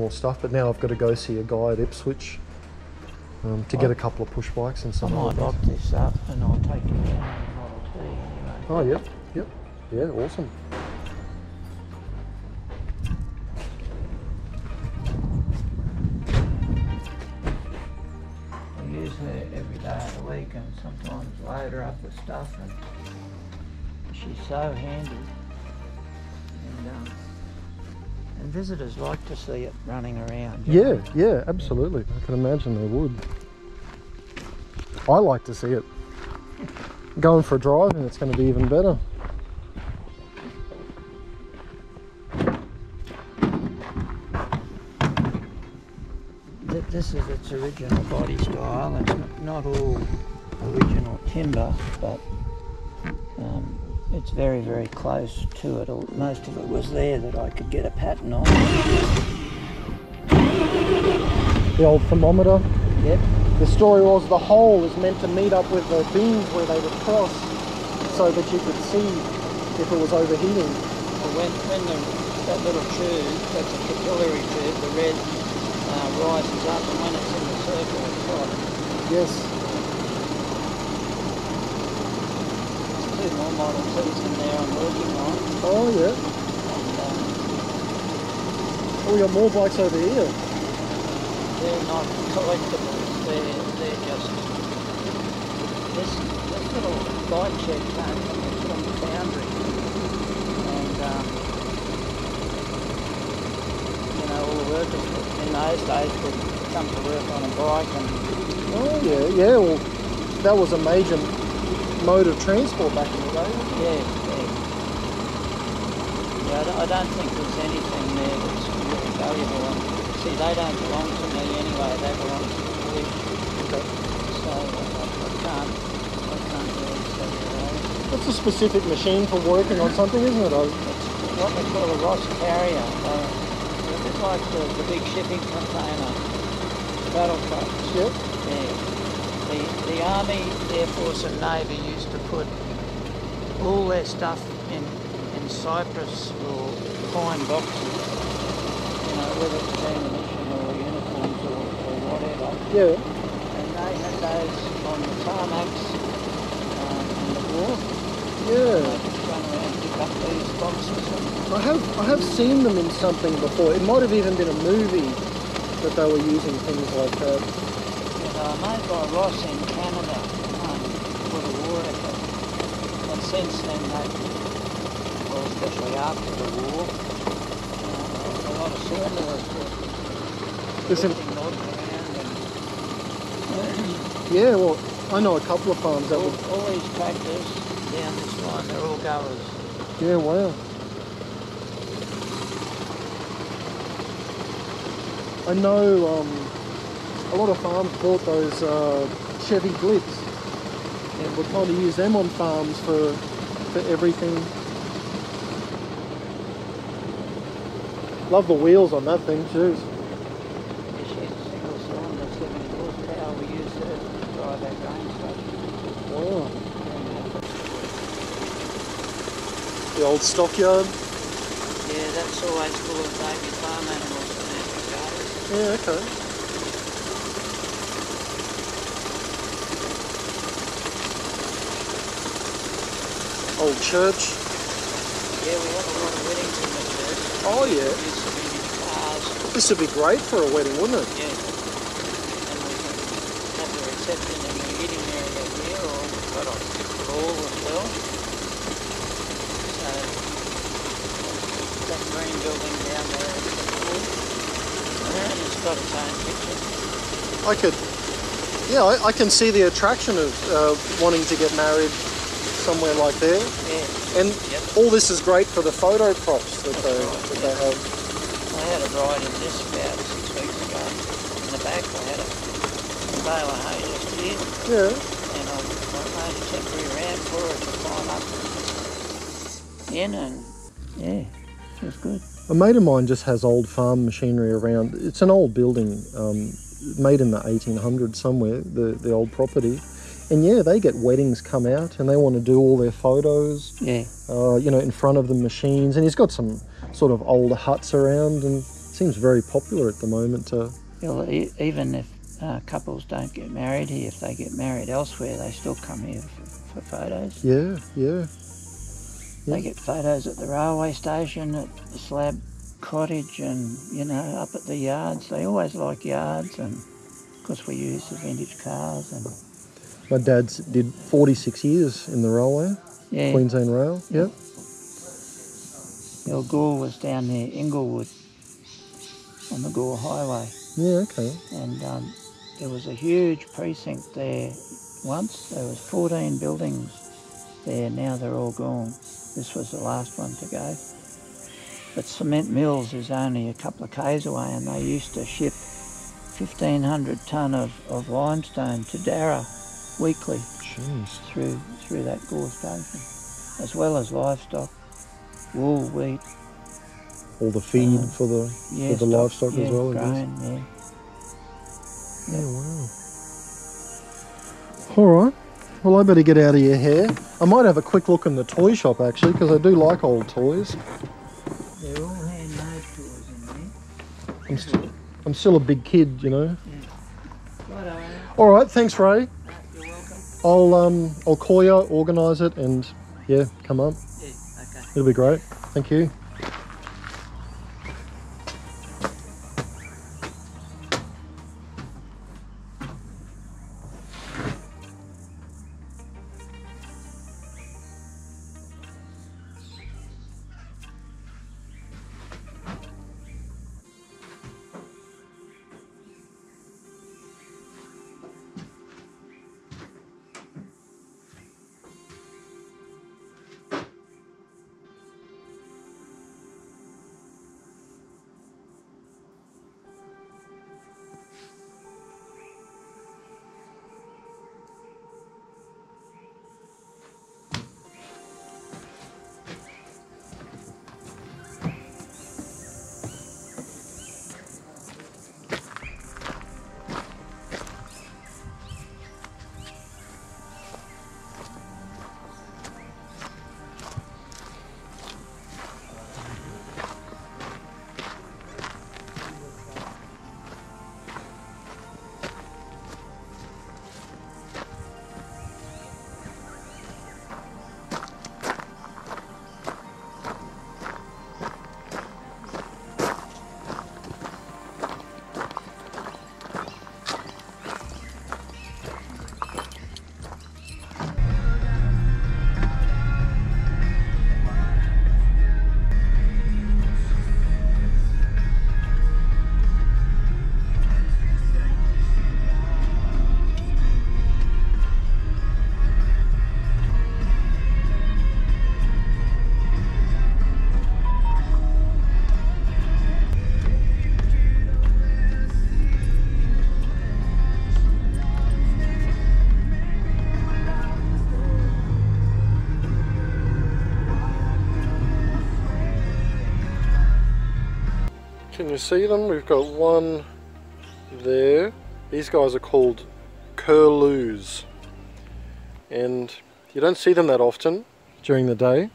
more stuff, but now I've got to go see a guy at Ipswich um, to get a couple of push bikes and I some might other lock this up and I'll take it down in Model anyway. Oh, yep, yep. Yeah, awesome. I use her every day of the week and sometimes load her up with stuff and she's so handy. And, um, and visitors like to see it running around. Yeah, know. yeah, absolutely. I can imagine they would. I like to see it. Going for a drive and it's going to be even better. This is its original body style. It's not all original timber, but um, it's very, very close to it. All- Most of it was there that I could get a pattern on. The old thermometer. Yep. The story was the hole was meant to meet up with the beams where they would cross so that you could see if it was overheating. Well, when, when the, that little tube, that's a capillary tube, the red uh, rises up, and when it's in the circle, it's hot. Yes. Two more Model there I'm working on, Oh, yeah. and um, Oh, we got more bikes over here. they're not collectibles. They're they're just this this little bike shed came from the, foundry, and um, you know all the workers in those days would come to work on a bike and Oh, yeah, yeah. Well, that was a major mode of transport back in the day. Yeah, yeah. Yeah, I don't, I don't think there's anything there that's really valuable. And see, they don't belong to me anyway. They belong to the police. Okay. So I, I, I can't, I can't really you those. That's a specific machine for working on something, isn't it? It's what they call a Ross carrier. Uh, bit like the, the big shipping container battle trucks. yeah. Yeah. The, the Army, Air Force and Navy used to put all their stuff in, in cypress or pine boxes, you know, whether it's ammunition or uniforms or, or whatever. Yeah. And they had those on the tarmacs um, in the war. Yeah. Run around pick up these boxes I have I have seen them in something before. It might have even been a movie that they were using things like that. Made by Ross in Canada um, for the war effort. And since then, they, well, especially after the war, uh, a lot of sawmills were Listen, lifting logs around and yeah, well, I know a couple of farms that all, would. all these tractors down this line, they're all goers. Yeah, wow. I know um, a lot of farms bought those uh, Chevy Blitz and we're trying to use them on farms for for everything. Love the wheels on that thing too. This is a single cylinder, 70 horsepower. We use to drive our grain station. Wow. The old stockyard. yeah, that's always full of baby farm animals and Yeah, okay. Old church. Yeah, we have a lot of weddings in the church. Oh yeah. Be This would be great for a wedding, wouldn't it? yeah. And we can have the reception in the eating area here, or we've got a hall as well. So that green building down there is the hall. And it's got its own kitchen. I could. Yeah, I, I can see the attraction of uh, wanting to get married somewhere like there, Yeah. and Yep. all this is great for the photo props that they that they have. I had a ride in this about six weeks ago. In the back I had a bale of hay just here. Yeah. and I, I made a temporary ramp for it to climb up in and yeah, it was good. A mate of mine just has old farm machinery around. It's an old building, um, made in the 1800s somewhere, the, the old property. And yeah, they get weddings come out and they want to do all their photos, Yeah, uh, you know, in front of the machines. And he's got some sort of old huts around and seems very popular at the moment. To, Well, even if uh, couples don't get married here, if they get married elsewhere, they still come here for, for photos. yeah, yeah. They get photos at the railway station, at the slab cottage, and you know, up at the yards. They always like yards, and of course, we use the vintage cars. And My dad's did 46 years in the railway, yeah, Queensland Rail. Yep. El Gore was down there, Inglewood, on the Gore Highway, Yeah, okay. and um, there was a huge precinct there once. There was 14 buildings there. Now they're all gone. This was the last one to go. But Cement Mills is only a couple of k's away, and they used to ship 1,500 tonne of, of limestone to Darra weekly Jeez. through through that Gore station, as well as livestock, wool, wheat, All the feed Um, for the yeah, for the stock, livestock yeah, as well. Grain, yeah. Yeah, wow. All right. Well, I better get out of your hair. I might have a quick look in the toy shop actually, because I do like old toys. They're all handmade toys in there. I'm, st- I'm still a big kid, you know. Righto, All right. Thanks, Ray. I'll um I'll call you, organise it, and yeah, come up. Yeah, okay. It'll be great. Thank you. Can you see them? We've got one there. These guys are called curlews. And you don't see them that often during the day.